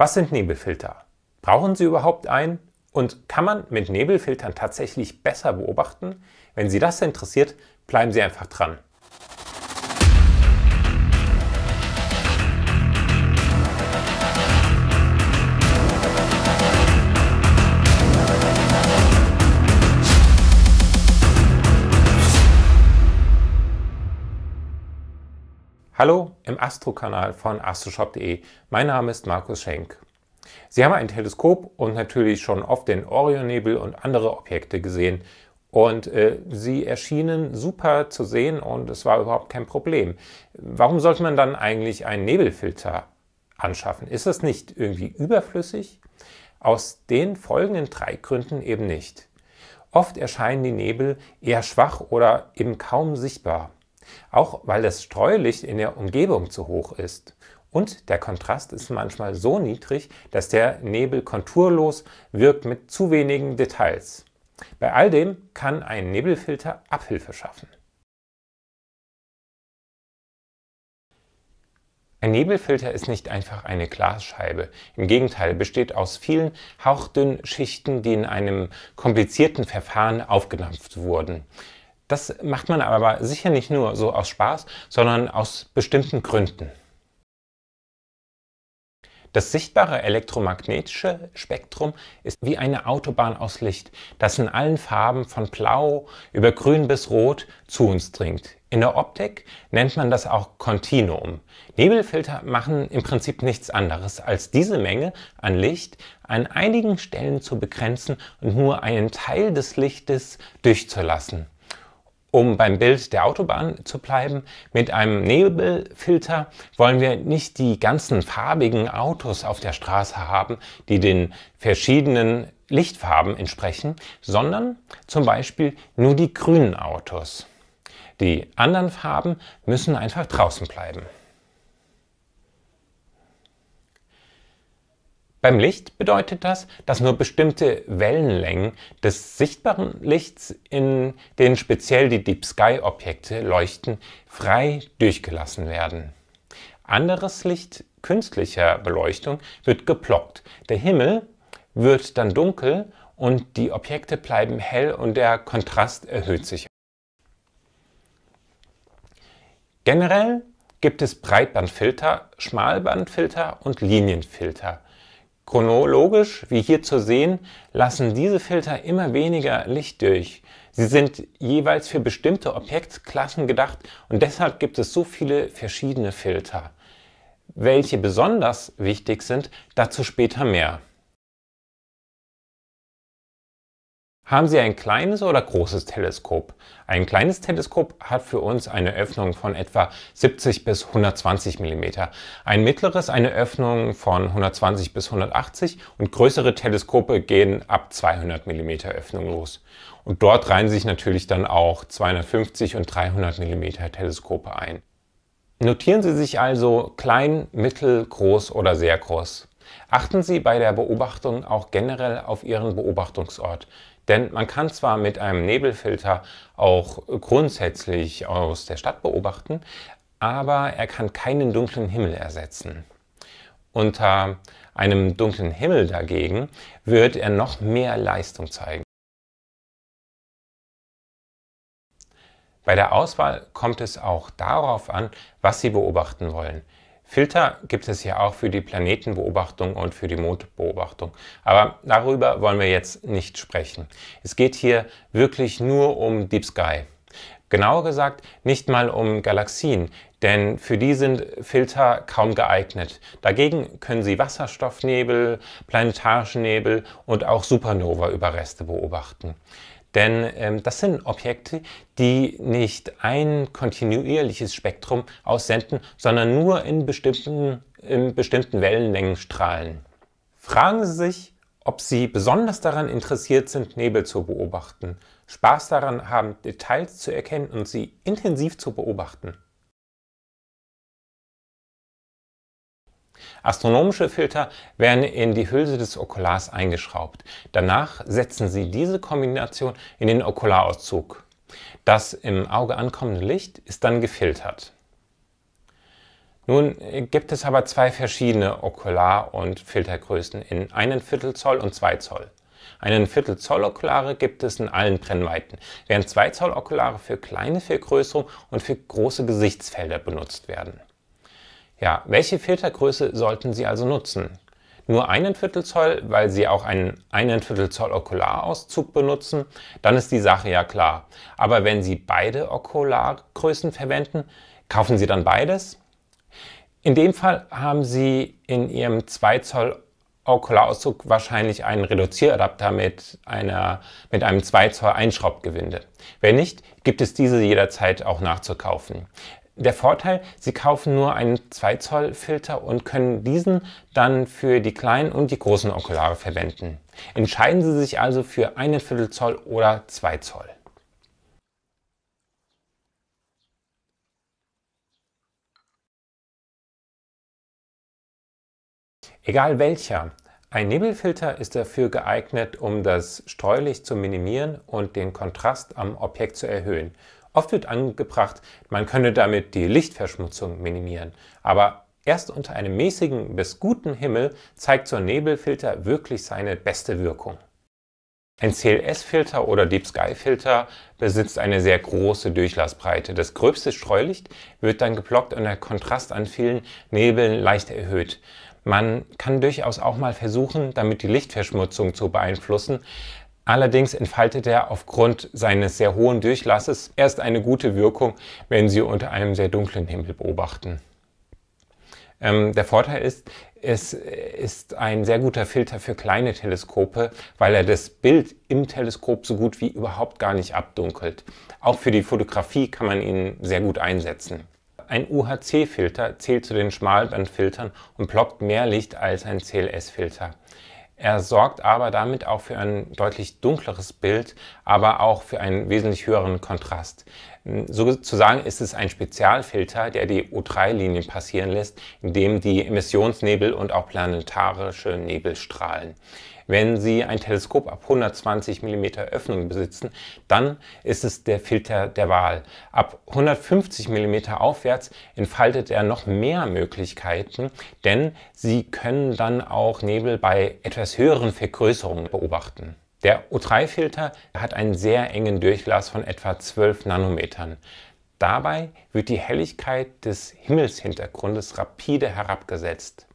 Was sind Nebelfilter? Brauchen Sie überhaupt einen? Und kann man mit Nebelfiltern tatsächlich besser beobachten? Wenn Sie das interessiert, bleiben Sie einfach dran. Hallo im Astro-Kanal von astroshop.de. Mein Name ist Markus Schenk. Sie haben ein Teleskop und natürlich schon oft den Orionnebel und andere Objekte gesehen. Und äh, sie erschienen super zu sehen und es war überhaupt kein Problem. Warum sollte man dann eigentlich einen Nebelfilter anschaffen? Ist das nicht irgendwie überflüssig? Aus den folgenden drei Gründen eben nicht. Oft erscheinen die Nebel eher schwach oder eben kaum sichtbar auch weil das Streulicht in der Umgebung zu hoch ist. Und der Kontrast ist manchmal so niedrig, dass der Nebel konturlos wirkt mit zu wenigen Details. Bei all dem kann ein Nebelfilter Abhilfe schaffen. Ein Nebelfilter ist nicht einfach eine Glasscheibe. Im Gegenteil, besteht aus vielen hauchdünnen Schichten, die in einem komplizierten Verfahren aufgedampft wurden. Das macht man aber sicher nicht nur so aus Spaß, sondern aus bestimmten Gründen. Das sichtbare elektromagnetische Spektrum ist wie eine Autobahn aus Licht, das in allen Farben von blau über grün bis rot zu uns dringt. In der Optik nennt man das auch Kontinuum. Nebelfilter machen im Prinzip nichts anderes, als diese Menge an Licht an einigen Stellen zu begrenzen und nur einen Teil des Lichtes durchzulassen. Um beim Bild der Autobahn zu bleiben, mit einem Nebelfilter wollen wir nicht die ganzen farbigen Autos auf der Straße haben, die den verschiedenen Lichtfarben entsprechen, sondern zum Beispiel nur die grünen Autos. Die anderen Farben müssen einfach draußen bleiben. Beim Licht bedeutet das, dass nur bestimmte Wellenlängen des sichtbaren Lichts, in denen speziell die Deep Sky Objekte leuchten, frei durchgelassen werden. Anderes Licht künstlicher Beleuchtung wird geblockt. Der Himmel wird dann dunkel und die Objekte bleiben hell und der Kontrast erhöht sich. Generell gibt es Breitbandfilter, Schmalbandfilter und Linienfilter. Chronologisch, wie hier zu sehen, lassen diese Filter immer weniger Licht durch. Sie sind jeweils für bestimmte Objektklassen gedacht und deshalb gibt es so viele verschiedene Filter. Welche besonders wichtig sind, dazu später mehr. Haben Sie ein kleines oder großes Teleskop? Ein kleines Teleskop hat für uns eine Öffnung von etwa 70 bis 120 mm, ein mittleres eine Öffnung von 120 bis 180 und größere Teleskope gehen ab 200 mm Öffnung los. Und dort reihen sich natürlich dann auch 250 und 300 mm Teleskope ein. Notieren Sie sich also klein, mittel, groß oder sehr groß. Achten Sie bei der Beobachtung auch generell auf Ihren Beobachtungsort. Denn man kann zwar mit einem Nebelfilter auch grundsätzlich aus der Stadt beobachten, aber er kann keinen dunklen Himmel ersetzen. Unter einem dunklen Himmel dagegen wird er noch mehr Leistung zeigen. Bei der Auswahl kommt es auch darauf an, was Sie beobachten wollen. Filter gibt es ja auch für die Planetenbeobachtung und für die Mondbeobachtung. Aber darüber wollen wir jetzt nicht sprechen. Es geht hier wirklich nur um Deep Sky. Genauer gesagt nicht mal um Galaxien, denn für die sind Filter kaum geeignet. Dagegen können Sie Wasserstoffnebel, planetarischen Nebel und auch Supernova-Überreste beobachten. Denn ähm, das sind Objekte, die nicht ein kontinuierliches Spektrum aussenden, sondern nur in bestimmten, in bestimmten Wellenlängen strahlen. Fragen Sie sich, ob Sie besonders daran interessiert sind, Nebel zu beobachten, Spaß daran haben, Details zu erkennen und sie intensiv zu beobachten. Astronomische Filter werden in die Hülse des Okulars eingeschraubt. Danach setzen Sie diese Kombination in den Okularauszug. Das im Auge ankommende Licht ist dann gefiltert. Nun gibt es aber zwei verschiedene Okular- und Filtergrößen in 1 Viertel Zoll und 2 Zoll. Einen Viertel Zoll Okulare gibt es in allen Brennweiten, während 2 Zoll Okulare für kleine Vergrößerung und für große Gesichtsfelder benutzt werden. Ja, welche Filtergröße sollten Sie also nutzen? Nur einen Viertel Zoll, weil Sie auch einen einen Viertel Zoll Okularauszug benutzen, dann ist die Sache ja klar. Aber wenn Sie beide Okulargrößen verwenden, kaufen Sie dann beides? In dem Fall haben Sie in Ihrem 2 Zoll Okulauszug wahrscheinlich einen Reduzieradapter mit, einer, mit einem 2 Zoll Einschraubgewinde. Wenn nicht, gibt es diese jederzeit auch nachzukaufen. Der Vorteil, Sie kaufen nur einen 2 Zoll Filter und können diesen dann für die kleinen und die großen Okulare verwenden. Entscheiden Sie sich also für einen Viertel Zoll oder 2 Zoll. Egal welcher, ein Nebelfilter ist dafür geeignet, um das Streulicht zu minimieren und den Kontrast am Objekt zu erhöhen. Oft wird angebracht, man könne damit die Lichtverschmutzung minimieren, aber erst unter einem mäßigen bis guten Himmel zeigt so ein Nebelfilter wirklich seine beste Wirkung. Ein CLS-Filter oder Deep Sky-Filter besitzt eine sehr große Durchlassbreite. Das gröbste Streulicht wird dann geblockt und der Kontrast an vielen Nebeln leicht erhöht. Man kann durchaus auch mal versuchen, damit die Lichtverschmutzung zu beeinflussen. Allerdings entfaltet er aufgrund seines sehr hohen Durchlasses erst eine gute Wirkung, wenn Sie unter einem sehr dunklen Himmel beobachten. Ähm, der Vorteil ist, es ist ein sehr guter Filter für kleine Teleskope, weil er das Bild im Teleskop so gut wie überhaupt gar nicht abdunkelt. Auch für die Fotografie kann man ihn sehr gut einsetzen. Ein UHC-Filter zählt zu den Schmalbandfiltern und blockt mehr Licht als ein CLS-Filter. Er sorgt aber damit auch für ein deutlich dunkleres Bild, aber auch für einen wesentlich höheren Kontrast. Sozusagen ist es ein Spezialfilter, der die O3-Linien passieren lässt, indem die Emissionsnebel und auch planetarische Nebel strahlen. Wenn Sie ein Teleskop ab 120 mm Öffnung besitzen, dann ist es der Filter der Wahl. Ab 150 mm aufwärts entfaltet er noch mehr Möglichkeiten, denn Sie können dann auch Nebel bei etwas höheren Vergrößerungen beobachten. Der O3-Filter hat einen sehr engen Durchlass von etwa 12 Nanometern. Dabei wird die Helligkeit des Himmelshintergrundes rapide herabgesetzt.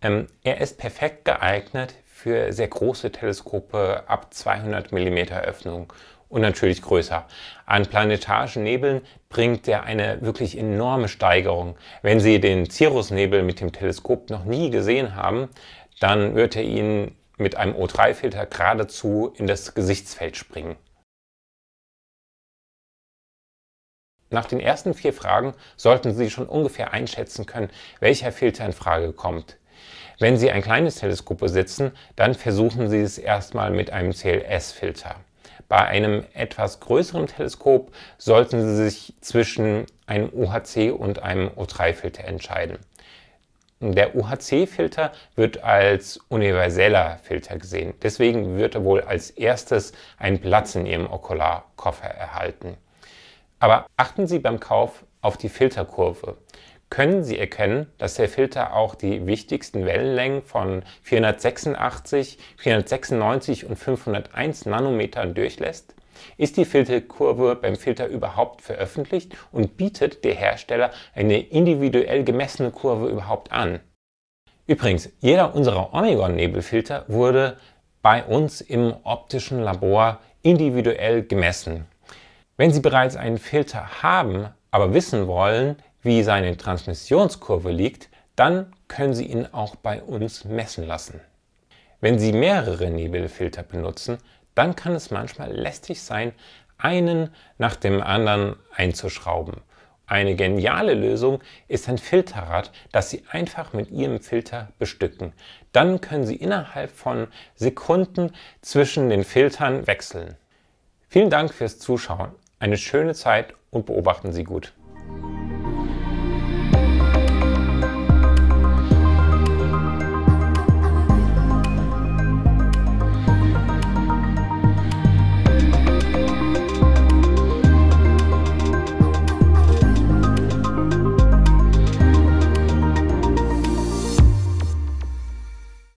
Ähm, er ist perfekt geeignet für sehr große Teleskope ab 200 mm Öffnung und natürlich größer. An planetarischen Nebeln bringt er eine wirklich enorme Steigerung. Wenn Sie den Cirrusnebel mit dem Teleskop noch nie gesehen haben, dann wird er Ihnen mit einem O3-Filter geradezu in das Gesichtsfeld springen. Nach den ersten vier Fragen sollten Sie schon ungefähr einschätzen können, welcher Filter in Frage kommt. Wenn Sie ein kleines Teleskop besitzen, dann versuchen Sie es erstmal mit einem CLS-Filter. Bei einem etwas größeren Teleskop sollten Sie sich zwischen einem UHC und einem O3-Filter entscheiden. Der UHC-Filter wird als universeller Filter gesehen. Deswegen wird er wohl als erstes einen Platz in Ihrem Okularkoffer erhalten. Aber achten Sie beim Kauf auf die Filterkurve können Sie erkennen, dass der Filter auch die wichtigsten Wellenlängen von 486, 496 und 501 Nanometern durchlässt? Ist die Filterkurve beim Filter überhaupt veröffentlicht und bietet der Hersteller eine individuell gemessene Kurve überhaupt an? Übrigens, jeder unserer Omegon-Nebelfilter wurde bei uns im optischen Labor individuell gemessen. Wenn Sie bereits einen Filter haben, aber wissen wollen, wie seine Transmissionskurve liegt, dann können Sie ihn auch bei uns messen lassen. Wenn Sie mehrere Nebelfilter benutzen, dann kann es manchmal lästig sein, einen nach dem anderen einzuschrauben. Eine geniale Lösung ist ein Filterrad, das Sie einfach mit Ihrem Filter bestücken. Dann können Sie innerhalb von Sekunden zwischen den Filtern wechseln. Vielen Dank fürs Zuschauen, eine schöne Zeit und beobachten Sie gut.